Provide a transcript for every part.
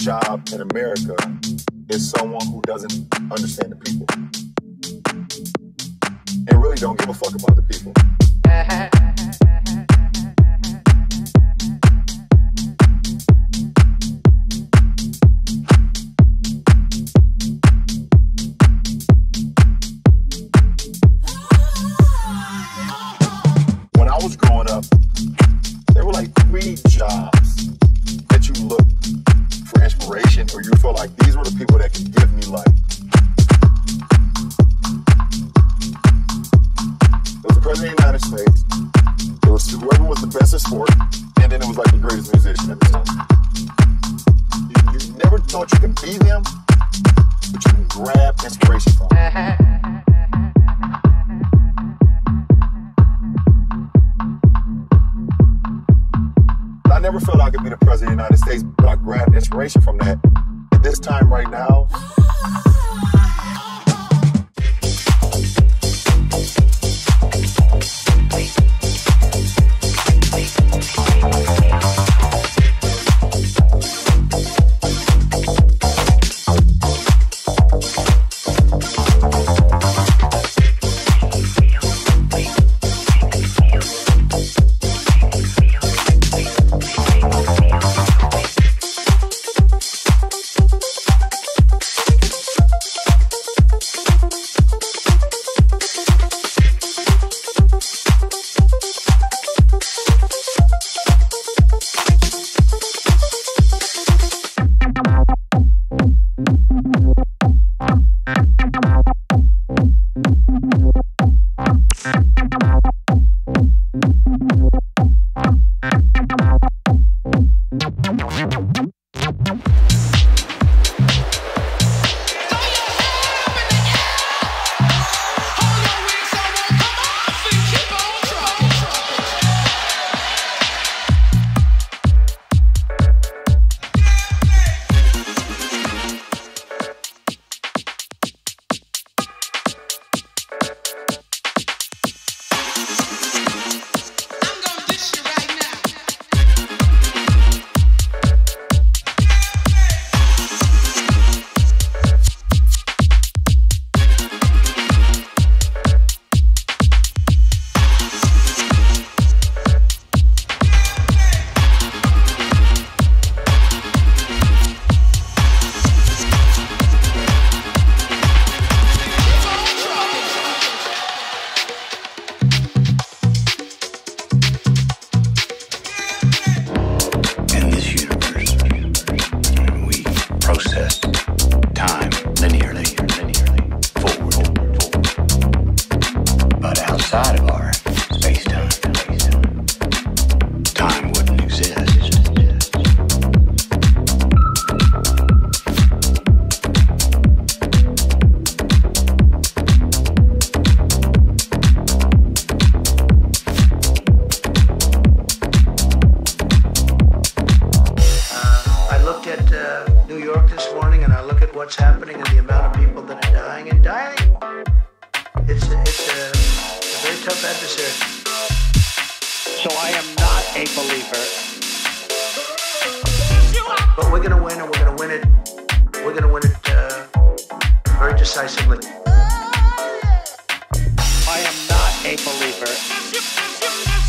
job in America is someone who doesn't understand the people and really don't give a fuck about the people. never felt I could be the president of the United States, but I grabbed inspiration from that. At this time right now, process adversary. So I am not a believer. But we're going to win and we're going to win it. We're going to win it uh, very decisively. I am not a believer.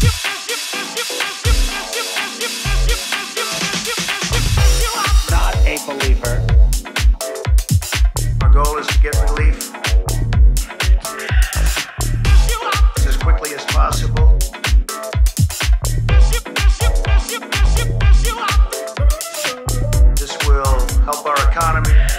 Help our economy.